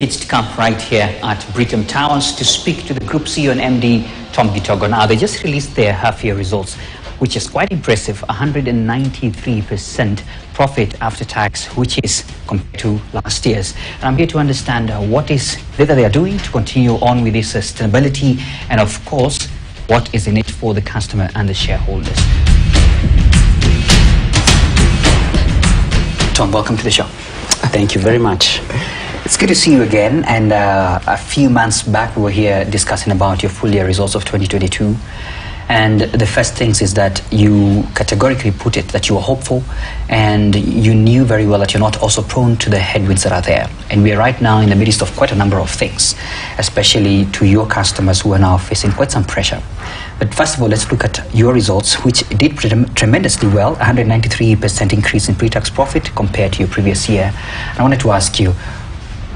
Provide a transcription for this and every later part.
It's come right here at Britam Towers to speak to the Group CEO and MD, Tom Gitogo. Now, they just released their half-year results, which is quite impressive, 193% profit after tax, which is compared to last year's. And I'm here to understand uh, what is that they are doing to continue on with this sustainability, and of course, what is in it for the customer and the shareholders. Tom, welcome to the show. Thank you very much. It's good to see you again. And uh, a few months back, we were here discussing about your full year results of 2022. And the first things is that you categorically put it that you were hopeful and you knew very well that you're not also prone to the headwinds that are there. And we are right now in the midst of quite a number of things, especially to your customers who are now facing quite some pressure. But first of all, let's look at your results, which did tremendously well 193% increase in pre tax profit compared to your previous year. I wanted to ask you,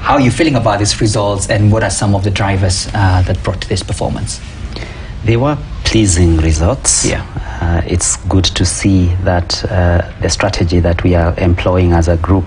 how are you feeling about these results and what are some of the drivers uh, that brought this performance? They were pleasing results. Yeah. Uh, it's good to see that uh, the strategy that we are employing as a group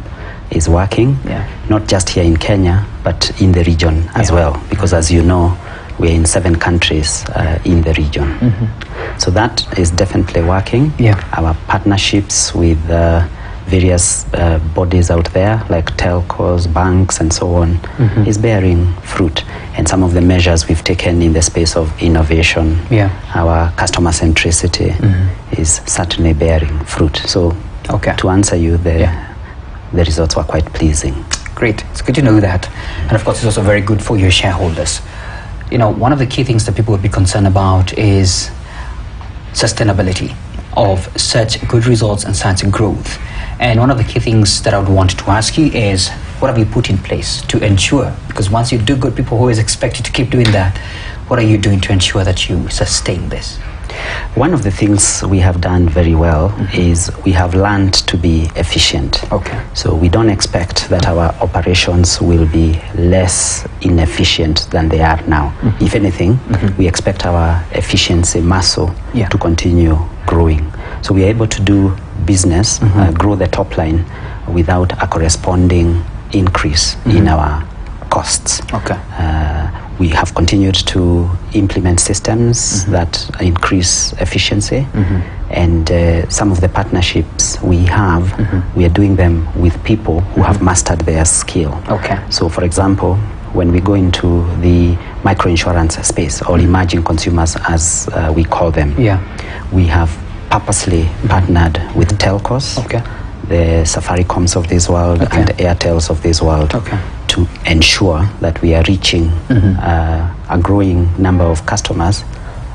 is working, yeah. not just here in Kenya, but in the region as yeah. well, because as you know, we're in seven countries uh, in the region. Mm-hmm. So that is definitely working. Yeah. Our partnerships with uh, various uh, bodies out there, like telcos, banks, and so on, mm-hmm. is bearing fruit. And some of the measures we've taken in the space of innovation, yeah. our customer centricity, mm-hmm. is certainly bearing fruit. So, okay. to answer you, the, yeah. the results were quite pleasing. Great. It's good to know that. And of course, it's also very good for your shareholders. You know, one of the key things that people would be concerned about is sustainability of such good results and such growth. And one of the key things that I would want to ask you is what have you put in place to ensure? Because once you do good, people always expect you to keep doing that. What are you doing to ensure that you sustain this? One of the things we have done very well mm-hmm. is we have learned to be efficient. Okay. So we don't expect that our operations will be less inefficient than they are now. Mm-hmm. If anything, mm-hmm. we expect our efficiency muscle yeah. to continue growing. So we are able to do business, Mm-hmm. uh, grow the top line without a corresponding increase in our costs. Okay. Uh, we have continued to implement systems that increase efficiency, and uh, some of the partnerships we have, we are doing them with people who have mastered their skill. Okay. So, for example, when we go into the microinsurance space or emerging consumers, as uh, we call them, Yeah. we have purposely partnered with telcos, Okay. the Safaricoms of this world, Okay. and Airtels of this world Okay. to ensure that we are reaching uh, a growing number of customers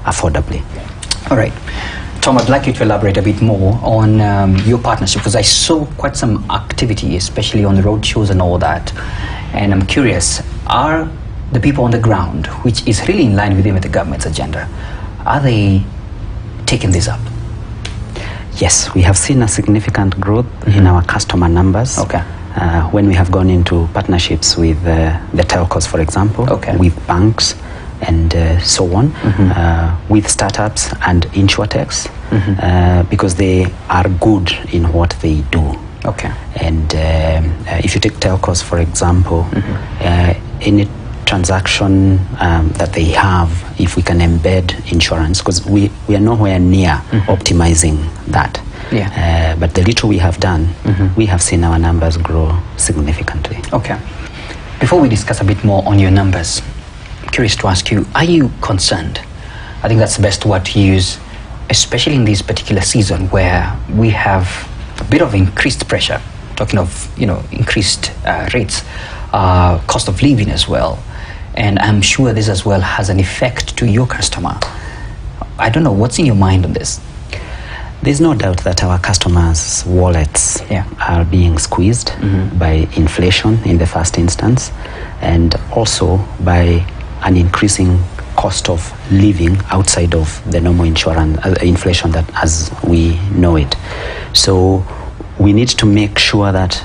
affordably. All right. Tom, I'd like you to elaborate a bit more on um, your partnership because I saw quite some activity, especially on the road shows and all that. And I'm curious, are the people on the ground, which is really in line with the government's agenda, are they taking this up? Yes, we have seen a significant growth in our customer numbers. Okay. Uh, when we have gone into partnerships with uh, the telcos, for example, Okay. with banks and uh, so on, uh, with startups and insurtechs, uh, because they are good in what they do. Okay. And um, uh, if you take telcos, for example, uh, any transaction um, that they have, if we can embed insurance, because we, we are nowhere near optimizing that. Yeah. Uh, but the little we have done, we have seen our numbers grow significantly. Okay. Before we discuss a bit more on your numbers, I'm curious to ask you, are you concerned? I think that's the best word to use, especially in this particular season where we have a bit of increased pressure, talking of, you know, increased uh, rates, uh, cost of living as well. And I'm sure this as well has an effect to your customer. I don't know, what's in your mind on this? There's no doubt that our customers' wallets Yeah. are being squeezed by inflation in the first instance, and also by an increasing cost of living outside of the normal insurance uh, inflation that as we know it. So we need to make sure that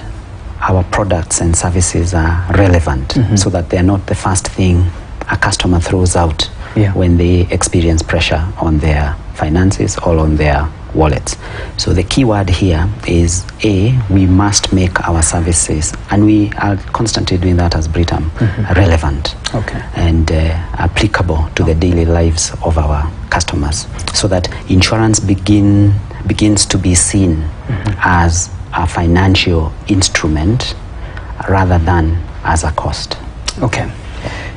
our products and services are relevant, mm-hmm. so that they are not the first thing a customer throws out Yeah. when they experience pressure on their finances or on their wallets. So the key word here is A, we must make our services, and we are constantly doing that as Britam, mm-hmm. relevant Okay. and uh, applicable to the daily lives of our customers so that insurance begin, begins to be seen mm-hmm. as a financial instrument rather than as a cost. Okay.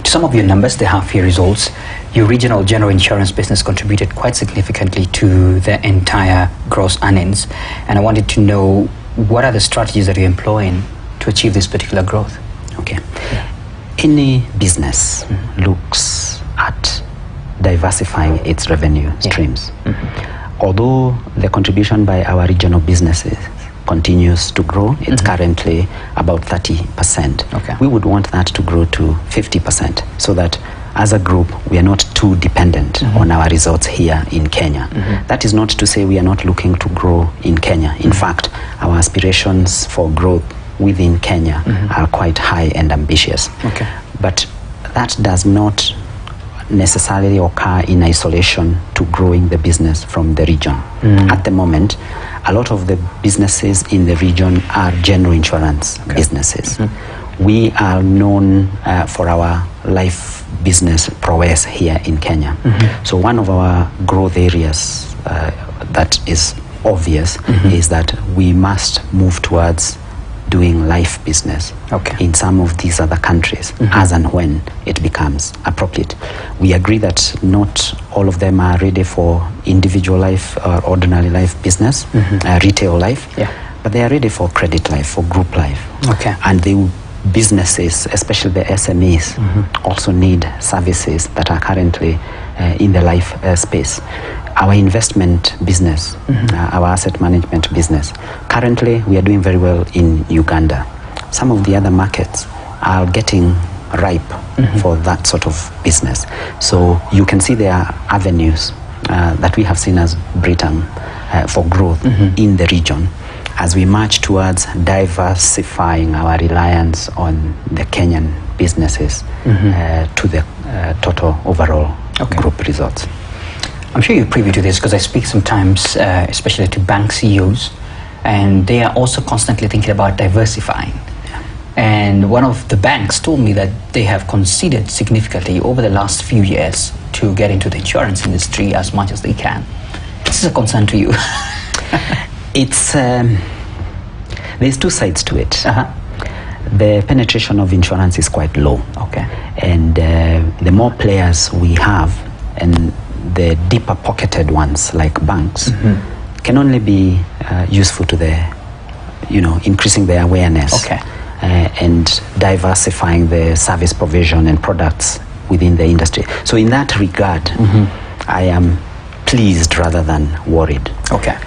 To some of your numbers, the half year results, your regional general insurance business contributed quite significantly to the entire gross earnings. And I wanted to know what are the strategies that you're employing to achieve this particular growth? Okay. Any business mm-hmm. looks at diversifying its revenue streams. Mm-hmm. Although the contribution by our regional businesses continues to grow, it's mm-hmm. currently about 30%. Okay. We would want that to grow to 50% so that as a group we are not too dependent mm-hmm. on our results here in Kenya. Mm-hmm. That is not to say we are not looking to grow in Kenya. In fact, our aspirations for growth within Kenya are quite high and ambitious. Okay. But that does not necessarily occur in isolation to growing the business from the region. Mm. At the moment, a lot of the businesses in the region are general insurance okay. businesses. Mm. We are known uh, for our life business prowess here in Kenya. Mm -hmm. So, one of our growth areas uh, that is obvious -hmm. is that we must move towards doing life business Okay. in some of these other countries as and when it becomes appropriate. We agree that not all of them are ready for individual life or ordinary life business, uh, retail life, Yeah. but they are ready for credit life, for group life. Okay. And the businesses, especially the SMEs, also need services that are currently uh, in the life uh, space. Our investment business, uh, our asset management business, currently we are doing very well in Uganda. Some of the other markets are getting ripe for that sort of business. So you can see there are avenues uh, that we have seen as Britam uh, for growth in the region as we march towards diversifying our reliance on the Kenyan businesses uh, to the uh, total overall Okay. group results. I'm sure you're privy to this because I speak sometimes, uh, especially to bank CEOs, and they are also constantly thinking about diversifying. And one of the banks told me that they have considered significantly over the last few years to get into the insurance industry as much as they can. This is a concern to you. It's um, there's two sides to it. uh-huh. The penetration of insurance is quite low. Okay. And uh, the more players we have, and the deeper pocketed ones like banks, can only be uh, useful to the, you know, increasing the awareness Okay. uh, and diversifying the service provision and products within the industry. So, in that regard, I am pleased rather than worried. Okay.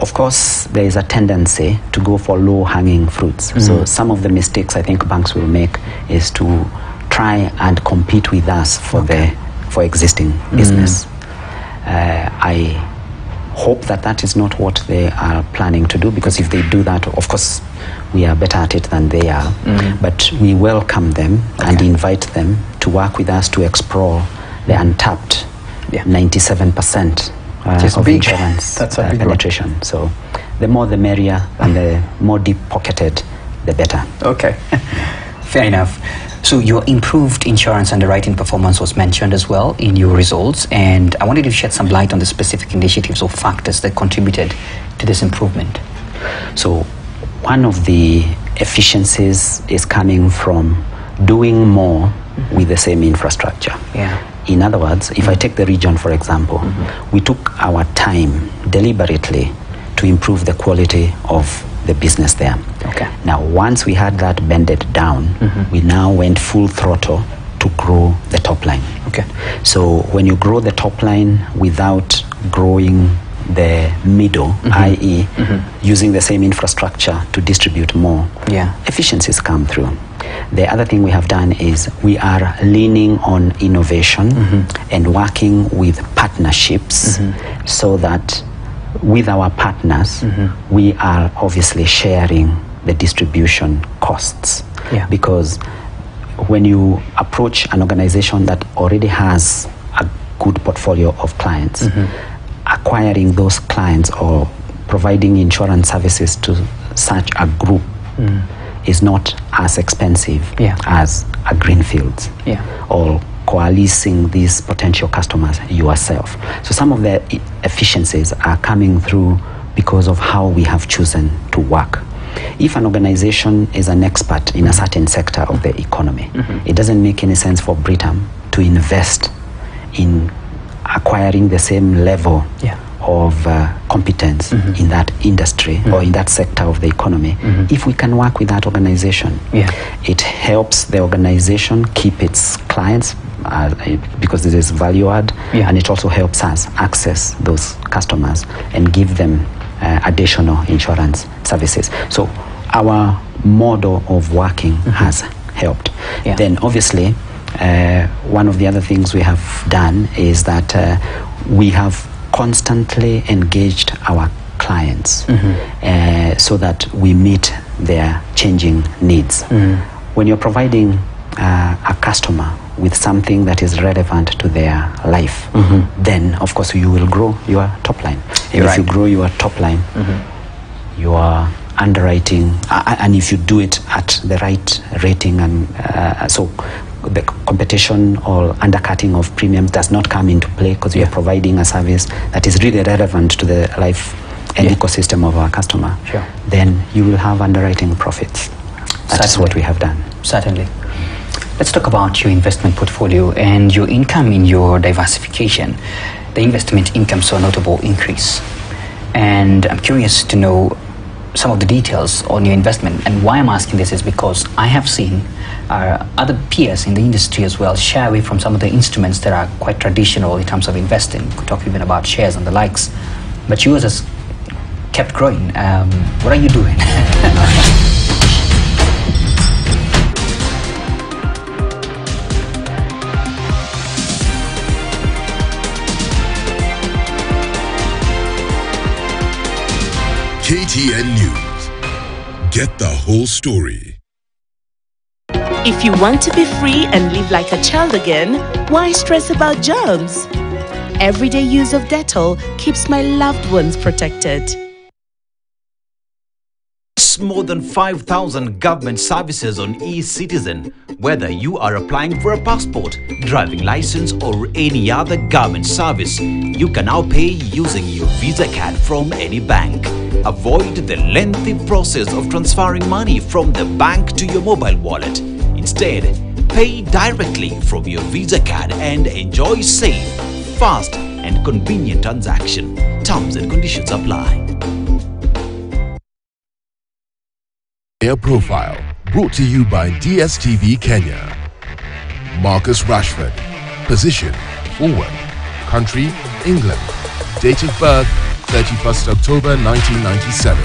Of course, there is a tendency to go for low hanging fruits. So, some of the mistakes I think banks will make is to try and compete with us for, the, for existing business. Uh, I hope that that is not what they are planning to do because if they do that, of course, we are better at it than they are. But we welcome them and invite them to work with us to explore the untapped Yeah. 97% uh, of big. insurance That's a uh, big one. penetration. So the more the merrier and the more deep pocketed, the better. Okay. Fair enough. So your improved insurance underwriting performance was mentioned as well in your results, and I wanted to shed some light on the specific initiatives or factors that contributed to this improvement. So one of the efficiencies is coming from doing more with the same infrastructure. Yeah. In other words, if I take the region for example, mm-hmm. we took our time deliberately to improve the quality of the business there. Okay. Now, once we had that bended down, mm-hmm. we now went full throttle to grow the top line. Okay. So when you grow the top line without growing the middle, mm-hmm. i.e., mm-hmm. using the same infrastructure to distribute more, Yeah. efficiencies come through. The other thing we have done is we are leaning on innovation and working with partnerships so that with our partners, mm-hmm. we are obviously sharing the distribution costs. Yeah. Because when you approach an organization that already has a good portfolio of clients, a acquiring those clients or providing insurance services to such a group mm. is not as expensive Yeah. as a greenfield Yeah. or coalescing these potential customers yourself. So some of the e- efficiencies are coming through because of how we have chosen to work. If an organization is an expert in a certain sector of the economy, it doesn't make any sense for Britam to invest in acquiring the same level Yeah. Of uh, competence in that industry or in that sector of the economy. If we can work with that organization Yeah. it helps the organization keep its clients uh, because it is value add Yeah. and it also helps us access those customers and give them uh, additional insurance services. So our model of working has helped. Yeah. then obviously uh, one of the other things we have done is that uh, we have constantly engaged our clients uh, so that we meet their changing needs. When you're providing uh, a customer with something that is relevant to their life, then of course you will grow your top line. And You're if you grow your top line, you are underwriting, uh, and if you do it at the right rating, and uh, so the competition or undercutting of premiums does not come into play because we are providing a service that is really relevant to the life and Yeah. ecosystem of our customer. Sure. Then you will have underwriting profits. That is what we have done. Certainly. Let's talk about your investment portfolio and your income in your diversification. The investment income saw a notable increase. And I'm curious to know some of the details on your investment. And why I'm asking this is because I have seen uh, other peers in the industry as well shy away from some of the instruments that are quite traditional in terms of investing. We could talk even about shares and the likes. But yours has kept growing. Um, what are you doing? KTN News. Get the whole story. If you want to be free and live like a child again, why stress about germs? Everyday use of Dettol keeps my loved ones protected. more than 5,000 government services on eCitizen. Whether you are applying for a passport, driving license or any other government service, you can now pay using your Visa card from any bank. Avoid the lengthy process of transferring money from the bank to your mobile wallet. Instead, pay directly from your Visa card and enjoy safe, fast and convenient transaction. Terms and conditions apply. Air Profile, brought to you by DSTV Kenya. Marcus Rashford, position, forward, country, England, date of birth, 31st October 1997.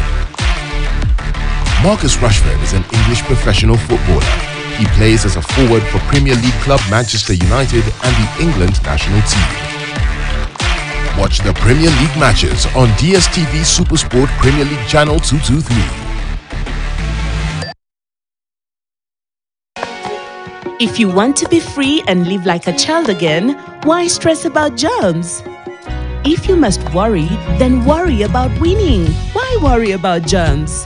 Marcus Rashford is an English professional footballer. He plays as a forward for Premier League club Manchester United and the England national team. Watch the Premier League matches on DSTV Supersport Premier League Channel 223. If you want to be free and live like a child again, why stress about germs? If you must worry, then worry about winning. Why worry about germs?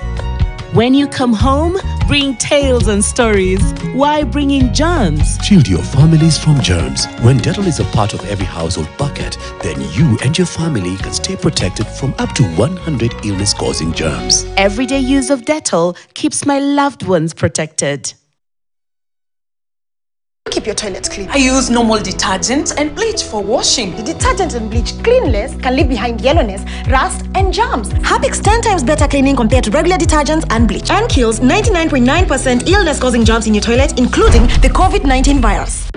When you come home, bring tales and stories. Why bring in germs? Shield your families from germs. When Dettol is a part of every household bucket, then you and your family can stay protected from up to 100 illness causing germs. Everyday use of Dettol keeps my loved ones protected. Keep your toilets clean. I use normal detergent and bleach for washing. The detergent and bleach cleanless can leave behind yellowness, rust, and germs. Harpic's 10 times better cleaning compared to regular detergents and bleach and kills 99.9% illness causing germs in your toilet, including the COVID 19 virus.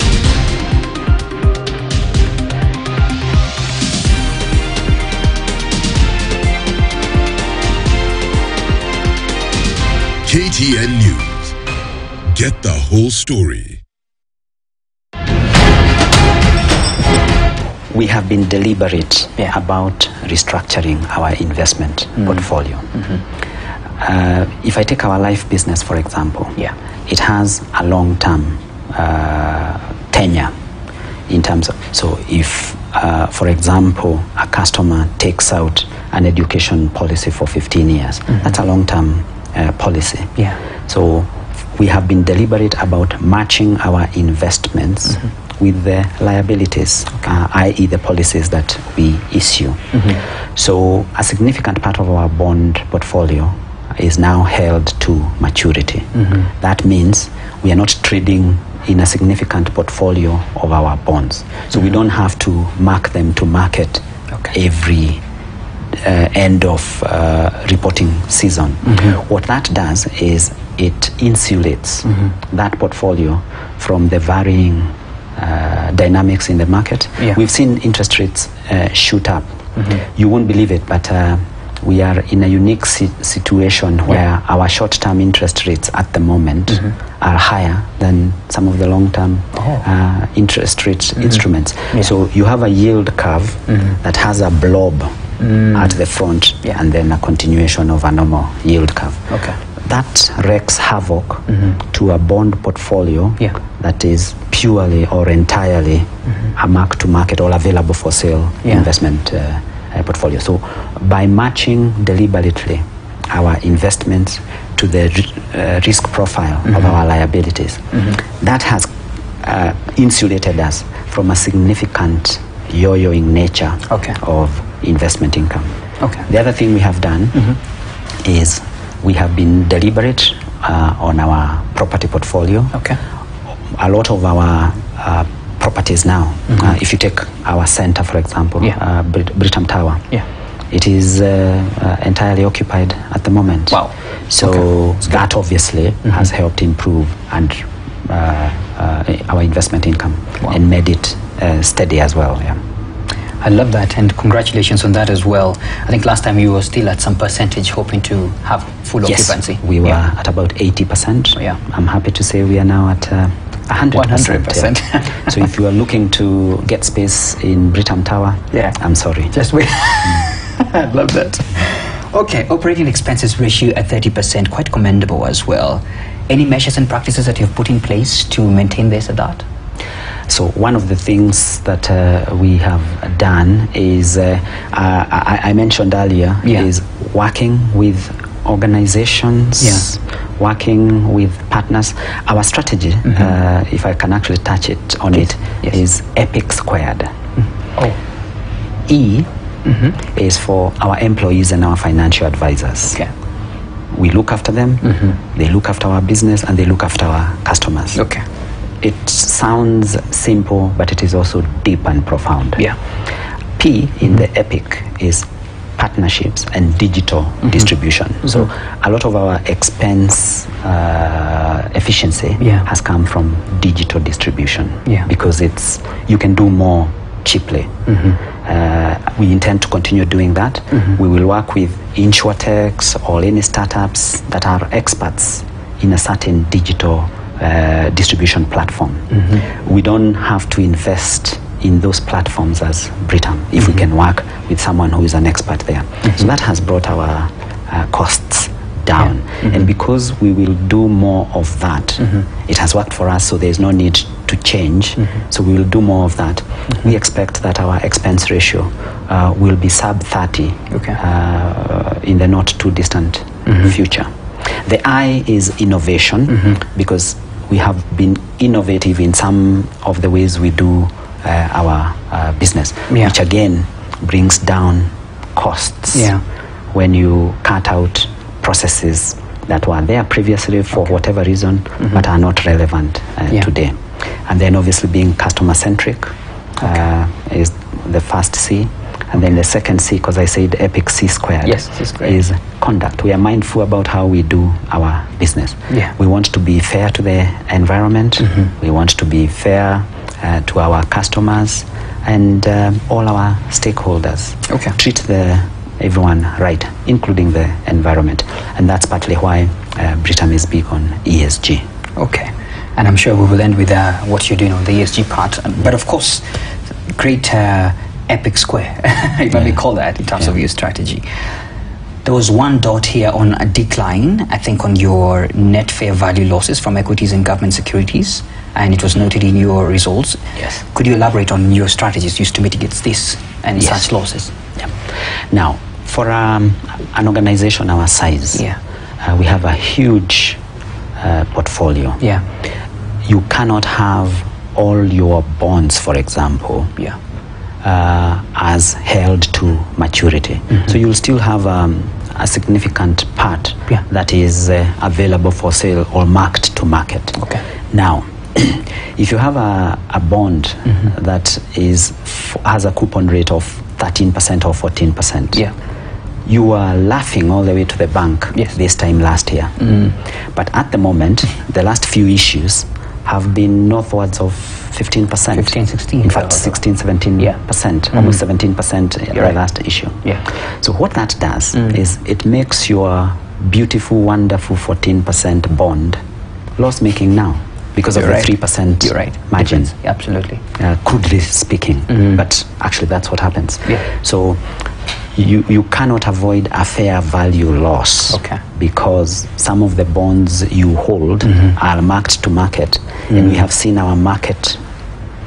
KTN News. Get the whole story. We have been deliberate Yeah. about restructuring our investment portfolio. Uh, if I take our life business, for example, Yeah. it has a long term uh, tenure in terms of. So, if uh, for example, a customer takes out an education policy for 15 years. That's a long-term uh, policy. Yeah. So we have been deliberate about matching our investments with the liabilities, uh, i.e., the policies that we issue. So a significant part of our bond portfolio is now held to maturity. That means we are not trading in a significant portfolio of our bonds. So we don't have to mark them to market Okay. every uh, end of uh, reporting season. What that does is it insulates that portfolio from the varying uh, dynamics in the market. Yeah. We've seen interest rates uh, shoot up. Mm -hmm. You won't believe it, but uh, we are in a unique si- situation where our short-term interest rates at the moment mm -hmm. are higher than some of the long-term uh, interest rate mm -hmm. instruments. Yeah. So you have a yield curve that has a blob at the front Yeah. and then a continuation of a normal yield curve. Okay. That wreaks havoc to a bond portfolio Yeah. that is purely or entirely a mark to market or available for sale Yeah. investment uh, uh, portfolio. So, by matching deliberately our investments to the uh, risk profile of our liabilities, that has uh, insulated us from a significant yo-yoing nature Okay. of investment income. Okay. The other thing we have done is we have been deliberate uh, on our property portfolio. Okay. A lot of our uh, properties now, uh, if you take our center, for example, Yeah. uh, Brit- Britam Tower, Yeah. it is uh, uh, entirely occupied at the moment. Wow. So that obviously has helped improve and uh, uh, our investment income Wow. and made it uh, steady as well. Yeah. I love that, and congratulations on that as well. I think last time you were still at some percentage, hoping to have full Yes, occupancy. we were Yeah. at about 80%. Yeah. I'm happy to say we are now at uh, 100%. 100%. yeah. so if you are looking to get space in Britam Tower, Yeah. I'm sorry. Just wait. I love that. Okay, operating expenses ratio at 30%, quite commendable as well. Any measures and practices that you've put in place to maintain this at that? So one of the things that uh, we have done is, uh, uh, I, I mentioned earlier, Yeah. is working with organizations, Yeah. working with partners. Our strategy, uh, if I can actually touch it on it, Yes. is Epic Squared. Oh, E is for our employees and our financial advisors. okay. We look after them, they look after our business, and they look after our customers. Okay. It sounds simple, but it is also deep and profound. Yeah. P in the EPIC is partnerships and digital distribution. So a lot of our expense uh, efficiency Yeah. has come from digital distribution Yeah. because it's you can do more cheaply. Uh, we intend to continue doing that. We will work with insurtechs or any startups that are experts in a certain digital uh, distribution platform. Mm-hmm. We don't have to invest in those platforms as Britam if we mm-hmm. can work with someone who is an expert there. So mm-hmm. that has brought our uh, costs down. And because we will do more of that, it has worked for us, so there's no need to change. So we will do more of that. We expect that our expense ratio uh, will be sub 30 Okay. uh, in the not too distant future. The I is innovation because we have been innovative in some of the ways we do uh, our uh, business, Yeah. which again brings down costs Yeah. when you cut out processes that were there previously for whatever reason but are not relevant uh, Yeah. today. And then obviously being customer centric uh, is the first C. And then the second C, because I said epic C squared, Yes, C squared. is conduct. We are mindful about how we do our business. Yeah. We want to be fair to the environment. We want to be fair uh, to our customers and um, all our stakeholders. Okay. Treat the everyone right, including the environment, and that's partly why uh, Britam is big on ESG. Okay. And I'm sure we will end with uh, what you're doing on the ESG part. But of course, great uh, epic square, if I may call that, in terms of your strategy. There was one dot here on a decline, I think, on your net fair value losses from equities and government securities. and it was noted in your results. Yes. Could you elaborate on your strategies used to mitigate this and Yes. such losses? Yeah. Now, for um, an organization our size, Yeah. uh, we have a huge uh, portfolio. Yeah. You cannot have all your bonds, for example, Yeah. Uh, as held to maturity. So you'll still have um, a significant part Yeah. that is uh, available for sale or marked to market. Okay. Now, if you have a, a bond that is f- has a coupon rate of 13% or 14%, Yeah. you are laughing all the way to the bank Yes. this time last year. But at the moment, the last few issues have been northwards of 15%. 15, 16, In fact, yeah. 16, 17%, Yeah. almost 17% in the right. last issue. Yeah. So what that does mm. is it makes your beautiful, wonderful 14% bond loss-making now because You're of right. the 3% right. margin Absolutely. uh, crudely speaking, mm-hmm. but actually that's what happens. Yeah. So you, you cannot avoid a fair value loss Okay. because some of the bonds you hold are marked to market, and we have seen our market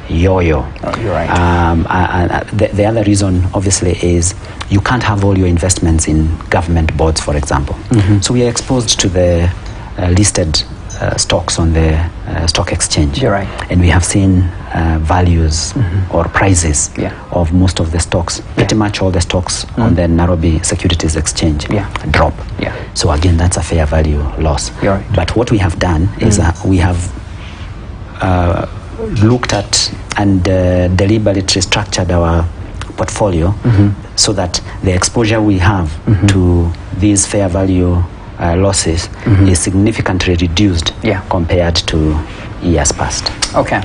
yo-yo. Oh, you're right. Um, and, the, the other reason, obviously, is you can't have all your investments in government bonds, for example. So we are exposed to the uh, listed uh, stocks on the uh, stock exchange. You're right. And we have seen uh, values or prices Yeah. of most of the stocks, pretty much all the stocks on the Nairobi Securities Exchange Yeah. drop. Yeah. So again, that's a fair value loss. Right. But what we have done is uh, we have uh, looked at and uh, deliberately structured our portfolio so that the exposure we have to these fair value uh, losses is significantly reduced Yeah. compared to years past. Okay.